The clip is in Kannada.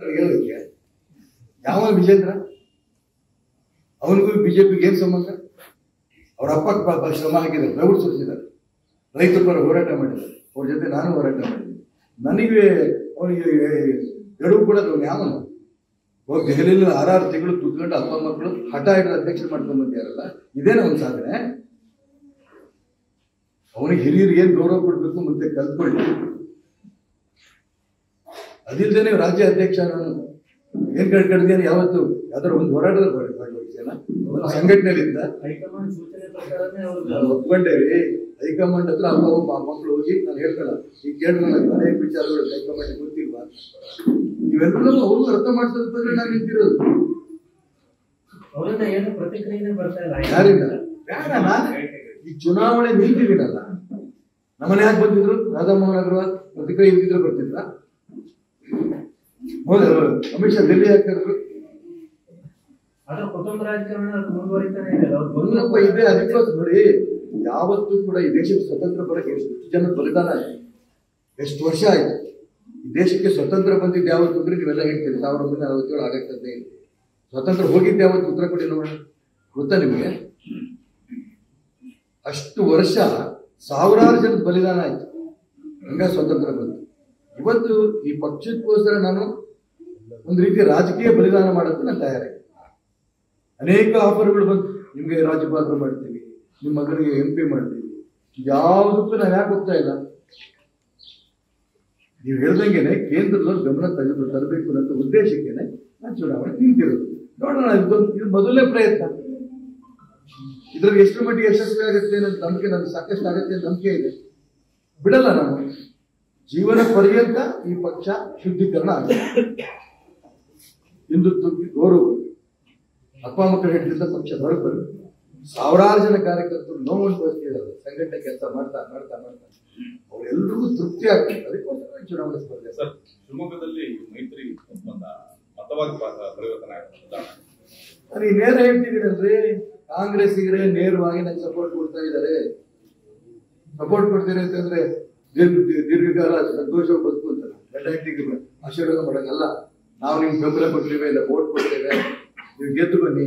ಹೇಳೋದಕ್ಕೆ ಯಾವ ವಿಜೇಂದ್ರ? ಅವನಿಗೂ ಬಿಜೆಪಿಗೆ ಏನ್ ಸಂಬಂಧ? ಅವ್ರ ಅಪ್ಪ ಪಾಪ ಶ್ರಮ ಹಾಕಿದ್ದಾರೆ ಬೆವರು ಸುರಿಸಿದ್ದಾರೆ. ರೈತರ ಪರ ಹೋರಾಟ ಮಾಡಿದ್ದಾರೆ. ಅವ್ರ ಜೊತೆ ನಾನು ಹೋರಾಟ ಮಾಡಿದ್ದೀನಿ. ನನಗೆ ಅವನಿಗೆ ಎಡವು ಕೂಡ ಯಾವನು ಹೋಗಿ ದೆಹಲಿಯಲ್ಲಿ ಆರಾರು ತಿಂಗಳು ಅಪ್ಪ ಮಕ್ಕಳು ಹಠ ಹಿಡಿದು ಅಧ್ಯಕ್ಷ ಮಾಡ್ಕೊಂಡು ಬಂದಿಯಾರಲ್ಲ ಇದೇನ ಒಂದು ಸಾಧನೆ. ಅವನಿಗೆ ಹಿರಿಯರಿಗೆ ಏನ್ ಗೌರವ ಕೊಡಬೇಕು ಮತ್ತೆ ಕಲ್ತ್ಕೊಳ್ಳಿ. ಅದಿಲ್ದೇನೆ ರಾಜ್ಯ ಅಧ್ಯಕ್ಷ ನಾನು ಏನ್ ಕಳ್ಕೊಂಡಿದ್ದೇನೆ ಯಾವತ್ತು ಯಾವ್ದಾರ ಒಂದು ಹೋರಾಟದ ಭಾಗ- ಭಾಗವಹಿಸ್ಯಾನ ಒಂದು ಸಂಘಟನೆಯಲ್ಲಿದ್ದ ಹೈಕಮಾಂಡ್ ಹತ್ರ ಅಪ್ಪ ಒಬ್ಬ ಮಕ್ಕಳು ಹೋಗಿ ನಾನು ಹೇಳ್ತಾಳ ಈಗ ಕೇಳ್ಕೊಳ್ಳ ಅನೇಕ ವಿಚಾರಗಳು ಹೈಕಮಾಂಡ್ ಗೊತ್ತಿಲ್ವಾ ಇವೆಲ್ಲವೂ ಅವ್ರಿಗೂ ಅರ್ಥ ಮಾಡಿಸೋದ್ರೆ ನಾನು ನಿಂತಿರೋದು. ಏನು ಬರ್ತಾ ಇಲ್ಲ. ಈ ಚುನಾವಣೆ ನಿಂತಿದ್ದೀನಲ್ಲ ನಮ್ಮನೆ ಯಾಕೆ ಬಂದಿದ್ರು? ರಾಧಾಮೋಹನ್ ಅಗರ್ವಾಲ್ ಪ್ರತಿಕ್ರಿಯೆ ಇಲ್ದಿದ್ರು ಬರ್ತಿದ್ರ ಅಮಿತ್ ಶಾ ಡೆಲ್ಲಿ ಹಾಕಿದ್ರು ಕರೆದ್ರು ಆದ್ರೆ ಕುಟುಂಬ ರಾಜಕಾರಣ ಅದು ಮುಂದುವರಿತಾನೆ ಇದೆ. ಅವ್ರು ಇದೆ ಅದಕ್ಕೋಸ್ಕರ ನೋಡಿ ಯಾವತ್ತೂ ಕೂಡ ಈ ದೇಶಕ್ಕೆ ಸ್ವತಂತ್ರ ಬರಕ್ಕೆ ಎಷ್ಟು ಜನ ಬಲಿದಾನ ಆಯ್ತು. ಎಷ್ಟು ವರ್ಷ ಆಯ್ತು. ಈ ದೇಶಕ್ಕೆ ಸ್ವತಂತ್ರ ಬಂದಿದ್ದು ಯಾವತ್ತು ಅಂದ್ರೆ ನೀವೆಲ್ಲ ಹೇಳ್ತೀರಿ ಸಾವಿರದ ಒಂಬೈನೂರ ಅರವತ್ತೇಳು ಆಗಸ್ಟ್ ಹದಿನೈದು ಸ್ವತಂತ್ರ ಹೋಗಿದ್ದು ಯಾವತ್ತು ಉತ್ತರ ಕೊಡಿ ನೋಡೋಣ. ಗೊತ್ತಾ ನಿಮಗೆ? ಅಷ್ಟು ವರ್ಷ ಸಾವಿರಾರು ಜನ ಬಲಿದಾನ ಆಯ್ತು. ಹಂಗ ಸ್ವತಂತ್ರ ಬಂತು. ಇವತ್ತು ಈ ಪಕ್ಷಕ್ಕೋಸ್ಕರ ನಾನು ಒಂದು ರೀತಿ ರಾಜಕೀಯ ಬಲಿದಾನ ಮಾಡೋದು ನಾನು ತಯಾರಾಗಿ ಅನೇಕ ಆಫರ್ಗಳು ಬಂತು. ನಿಮಗೆ ರಾಜ್ಯಪಾಲರು ಮಾಡ್ತೀವಿ, ನಿಮ್ಮ ಮಗನಿಗೆ ಎಂ ಪಿ ಮಾಡ್ತೀವಿ. ಯಾವುದಕ್ಕೂ ನಾನು ಯಾಕೆ ಹೋಗ್ತಾ ಇಲ್ಲ? ನೀವು ಹೇಳ್ದಂಗೆನೆ ಕೇಂದ್ರದವ್ರು ಗಮನ ತೆಗೆದು ತರಬೇಕು ಅನ್ನೋ ಉದ್ದೇಶಕ್ಕೇನೆ ನಾನು ಚುನಾವಣೆ ನಿಂತಿರೋದು. ನೋಡೋಣ ಇದೊಂದು- ಇದು ಮೊದಲನೇ ಪ್ರಯತ್ನ. ಇದ್ರಲ್ಲಿ ಎಷ್ಟು ಮಟ್ಟಿಗೆ ಯಶಸ್ವಿ ಆಗುತ್ತೆ ಅನ್ನೋದು ನಂಬಿಕೆ ನನಗೆ ಸಾಕಷ್ಟು ಆಗುತ್ತೆ ನಂಬಿಕೆ ಇದೆ. ಬಿಡಲ್ಲ ನಾನು ಜೀವನ ಪರ್ಯಂತ ಈ ಪಕ್ಷ ಶುದ್ಧೀಕರಣ ಆಗುತ್ತೆ. ಹಿಂದುತ್ವಕ್ಕೆ ಗೌರವ ಅಪ್ಪ ಮಕ್ಕಳು ಹೇಳಿದ ಪಕ್ಷ ಹೊರಗೆ ಬರಬೇಕು ಸಾವಿರಾರು ಜನ ಕಾರ್ಯಕರ್ತರು ನೋವು ಬರ್ತಿದ್ದಾರೆ ಸಂಘಟನೆ ಕೆಲಸ ಮಾಡ್ತಾ ಮಾಡ್ತಾ ಮಾಡ್ತಾ. ಅವರೆಲ್ಲರಿಗೂ ತೃಪ್ತಿ ಆಗ್ತದೆ. ಅದಕ್ಕೋಸ್ಕರ ಚುನಾವಣೆ ಸ್ಪರ್ಧೆ. ಸರ್ ಶಿವಮೊಗ್ಗದಲ್ಲಿ ಮೈತ್ರಿ ಒಪ್ಪಂದ ಮತವಾಗಿ ಪರಿವರ್ತನೆ ಆಗ್ತದೆ ನಾನು ನೇರ ಹೇಳ್ತಿದ್ದೀನಲ್ರಿ ಕಾಂಗ್ರೆಸ್ಸಿಗರೇ ನೇರವಾಗಿ ನಂಗೆ ಸಪೋರ್ಟ್ ಕೊಡ್ತಾ ಇದ್ದಾರೆ. ಸಪೋರ್ಟ್ ಕೊಡ್ತೀರಿ ಅಂತಂದ್ರೆ ದೀರ್ಘ ದೀರ್ಘಕಾಲ ಸಂತೋಷ ಬದುಕು ಅಂತ. ಗಂಡ ಹೆಂಡತಿಗೆ ಆಶೀರ್ವಾದ ಮಾಡೋಕ್ಕಲ್ಲ. ನಾವು ನಿಮ್ಗೆ ಬೆಂಬಲ ಕೊಡ್ತೀವಿ ಇಲ್ಲ ವೋಟ್ ಕೊಡ್ತೇವೆ ನೀವು ಗೆದ್ದು ಬನ್ನಿ